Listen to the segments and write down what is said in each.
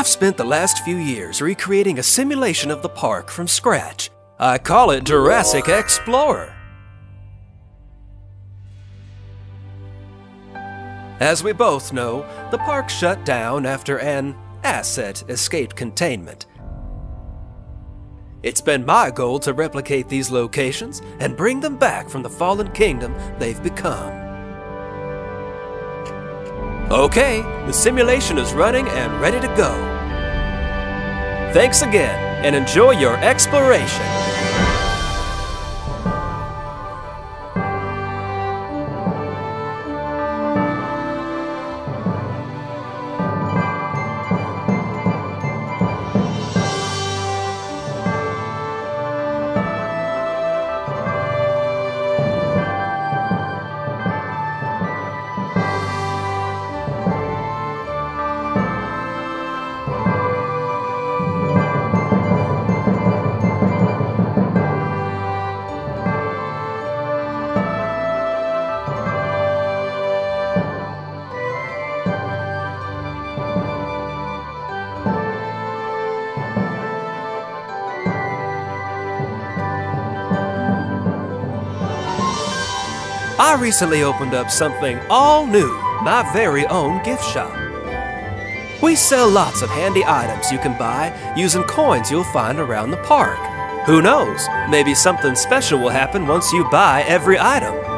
I've spent the last few years recreating a simulation of the park from scratch. I call it Jurassic Explorer. As we both know, the park shut down after an asset escaped containment. It's been my goal to replicate these locations and bring them back from the fallen kingdom they've become. Okay, the simulation is running and ready to go. Thanks again, and enjoy your exploration. I recently opened up something all new, my very own gift shop. We sell lots of handy items you can buy using coins you'll find around the park. Who knows, maybe something special will happen once you buy every item.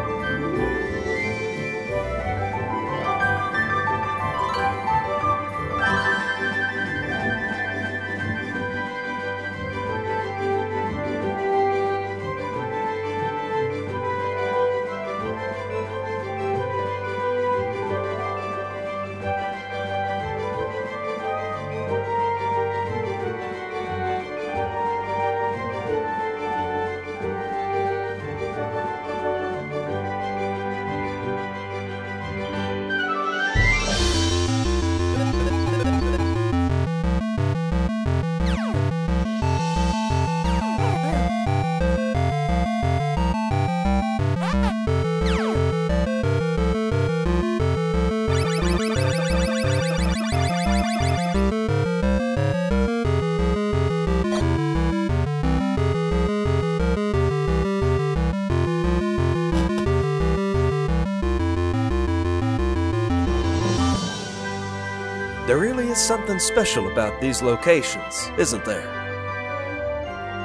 There really is something special about these locations, isn't there?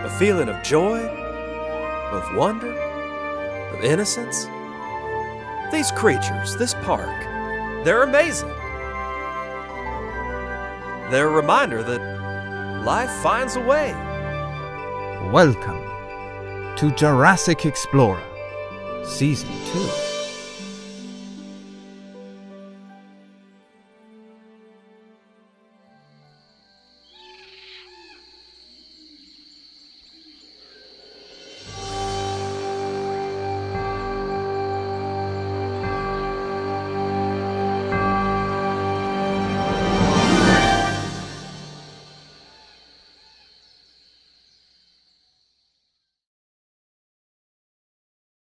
A feeling of joy, of wonder, of innocence. These creatures, this park, they're amazing. They're a reminder that life finds a way. Welcome to Jurassic Explorer Season 2.